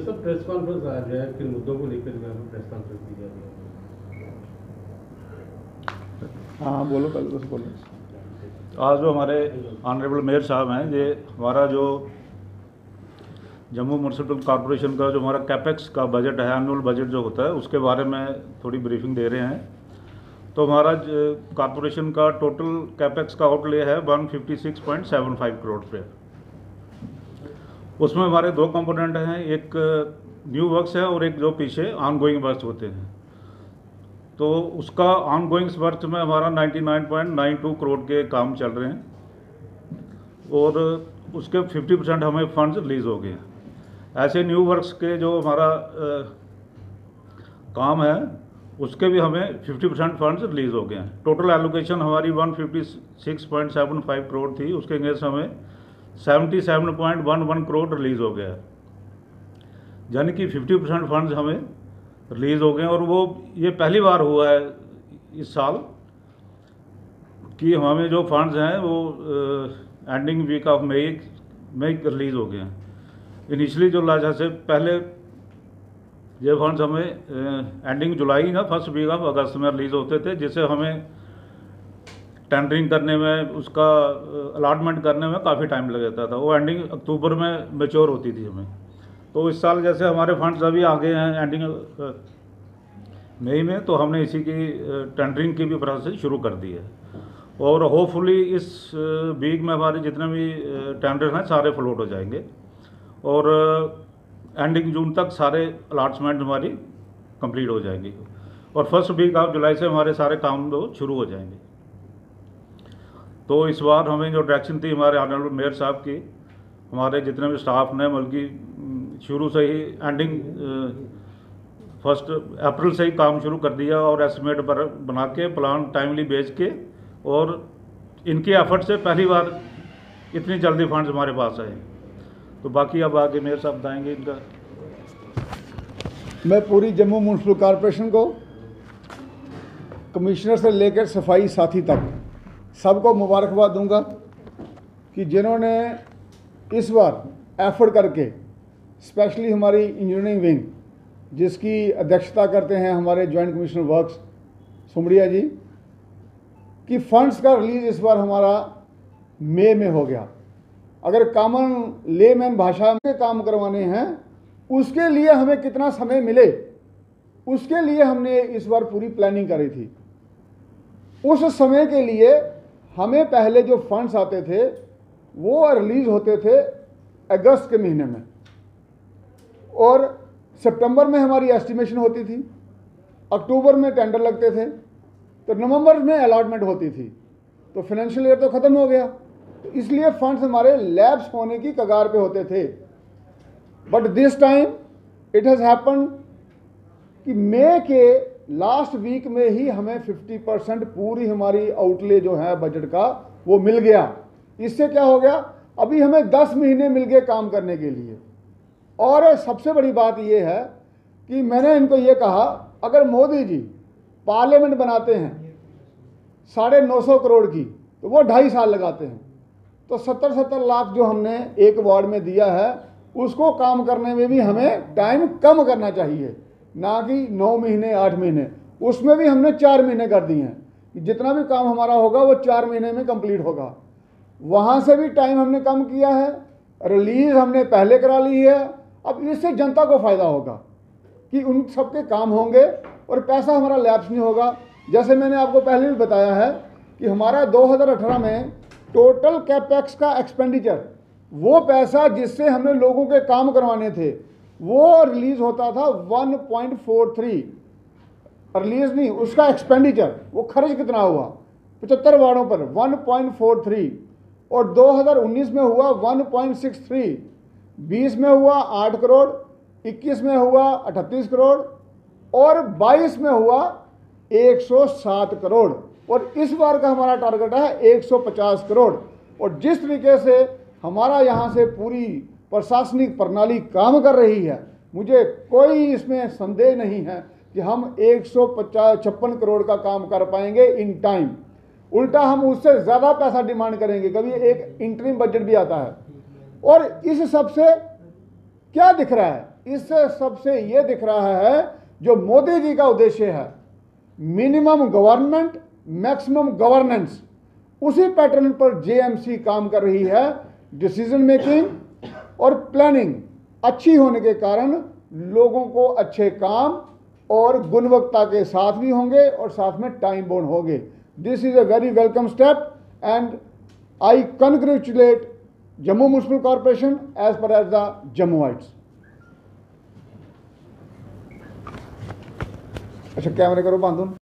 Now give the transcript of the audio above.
साथ press conference आज है किन मुद्दों को लेकर जो है प्रेस कॉन्फ्रेंस की जा रही है हाँ बोलो पहले बस बोलो। आज जो हमारे ऑनरेबल मेयर साहब हैं ये हमारा जो जम्मू म्यूनसिपल कॉरपोरेशन का जो हमारा कैपेक्स का बजट है एनुअल बजट जो होता है उसके बारे में थोड़ी ब्रीफिंग दे रहे हैं। तो हमारा कॉरपोरेशन का टोटल कैपेक्स का आउटले है 156.75 करोड़ रुपये उसमें हमारे दो कंपोनेंट हैं एक न्यू वर्क्स है और एक जो पीछे ऑन गोइंग वर्क्स होते हैं। तो उसका ऑनगोइंग वर्क में हमारा 99.92 करोड़ के काम चल रहे हैं और उसके 50 परसेंट हमें फंड्स रिलीज़ हो गए हैं। ऐसे न्यू वर्क्स के जो हमारा अ, काम है उसके भी हमें 50 परसेंट फंड्स रिलीज़ हो गए हैं। टोटल एलोकेशन हमारी 156.75 करोड़ थी उसके अगेंस्ट हमें 77.11 करोड़ रिलीज़ हो गया यानी कि 50 परसेंट फंड्स हमें रिलीज़ हो गए और वो ये पहली बार हुआ है इस साल कि हमें जो फंड्स हैं वो ending week of May May release हो गए हैं। इनिशियली जो लाजा से पहले ये फंड्स हमें एंडिंग जुलाई ना फ़र्स्ट वीक ऑफ़ अगस्त में रिलीज़ होते थे, जिससे हमें टेंडरिंग करने में, उसका अलाटमेंट करने में काफ़ी टाइम लग जाता था। वो एंडिंग अक्टूबर में मेच्योर होती थी हमें। तो इस साल जैसे हमारे फंड्स अभी आ गए हैं एंडिंग मई में तो हमने इसी की टेंडरिंग की भी प्रोसेस शुरू कर दी है। और होपफुली इस वीक में हमारे जितने भी टेंडर हैं, सारे फ्लोट हो जाएँगे। और एंडिंग जून तक सारे अलॉटमेंट हमारी कंप्लीट हो जाएँगी। और फ़र्स्ट वीक ऑफ़ जुलाई से हमारे सारे काम शुरू हो जाएँगे। तो इस बार हमें जो डायरेक्शन थी हमारे ऑनरेबल मेयर साहब की, हमारे जितने भी स्टाफ ने बल्कि शुरू से ही एंडिंग फ़र्स्ट अप्रैल से ही काम शुरू कर दिया और एस्टिमेट पर बना के प्लान टाइमली बेच के और इनके एफर्ट से पहली बार इतनी जल्दी फंड्स हमारे पास आए। तो बाकी अब आगे मेयर साहब बताएँगे इनका। मैं पूरी जम्मू म्यूनसिपल कॉरपोरेशन को कमिश्नर से लेकर सफ़ाई साथी तक सबको मुबारकबाद दूँगा कि जिन्होंने इस बार एफर्ट करके स्पेशली हमारी इंजीनियरिंग विंग जिसकी अध्यक्षता करते हैं हमारे joint commissioner works Sumaria ji, कि फंड्स का रिलीज़ इस बार हमारा मई में हो गया। अगर कॉमन लेमैन भाषा में काम करवाने हैं, उसके लिए हमें कितना समय मिले, उसके लिए हमने इस बार पूरी प्लानिंग करी थी। उस समय के लिए हमें पहले जो फंड्स आते थे, वो रिलीज़ होते थे अगस्त के महीने में। और सितंबर में हमारी एस्टिमेशन होती थी, अक्टूबर में टेंडर लगते थे तो नवंबर में अलाटमेंट होती थी। तो फाइनेंशियल ईयर तो ख़त्म हो गया। तो इसलिए फंड्स हमारे लैब्स होने की कगार पे होते थे। But this time it has happen कि मई के लास्ट वीक में ही हमें 50 परसेंट पूरी हमारी आउटले जो है बजट का, वो मिल गया। इससे क्या हो गया? अभी हमें 10 महीने मिल गए काम करने के लिए। और सबसे बड़ी बात यह है कि मैंने इनको ये कहा, अगर मोदी जी पार्लियामेंट बनाते हैं, साढ़े नौ सौ करोड़ की तो वो ढाई साल लगाते हैं। तो सत्तर सत्तर लाख जो हमने एक वार्ड में दिया है, उसको काम करने में भी हमें टाइम कम करना चाहिए। ना कि नौ महीने, आठ महीने। उसमें भी हमने चार महीने कर दिए हैं। कि जितना भी काम हमारा होगा, वो चार महीने में कंप्लीट होगा। वहाँ से भी टाइम हमने कम किया है रिलीज़ हमने पहले करा ली है। अब इससे जनता को फ़ायदा होगा कि उन सबके काम होंगे और पैसा हमारा लैप्स नहीं होगा। जैसे मैंने आपको पहले भी बताया है कि हमारा 2018 में टोटल कैपेक्स का एक्सपेंडिचर वो पैसा जिससे हमने लोगों के काम करवाने थे वो रिलीज़ होता था 1.43 रिलीज़ नहीं, उसका एक्सपेंडिचर वो खर्च कितना हुआ? पचहत्तर वार्डों पर 1.43 और 2019 में हुआ 1.63 20 में हुआ 8 करोड़ 21 में हुआ 38 करोड़, और 22 में हुआ 107 करोड़। और इस बार का हमारा टारगेट है 150 करोड़। और जिस तरीके से हमारा यहाँ से पूरी प्रशासनिक प्रणाली काम कर रही है। मुझे कोई इसमें संदेह नहीं है कि हम एक सौ छप्पन करोड़ का काम कर पाएँगे इन टाइम उल्टा हम उससे ज़्यादा पैसा डिमांड करेंगे। कभी एक इंटरिम बजट भी आता है। और इस सबसे क्या दिख रहा है? इस सबसे ये दिख रहा है जो मोदी जी का उद्देश्य है मिनिमम गवर्नमेंट मैक्सिमम गवर्नेंस उसी पैटर्न पर जेएमसी काम कर रही है डिसीज़न मेकिंग और प्लानिंग अच्छी होने के कारण लोगों को अच्छे काम और गुणवत्ता के साथ भी होंगे और साथ में टाइम बोन होंगे। This is a very welcome step and I congratulate Jammu municipal corporation as per as the Jammu Jammuites अच्छा कैमरे करो हूँ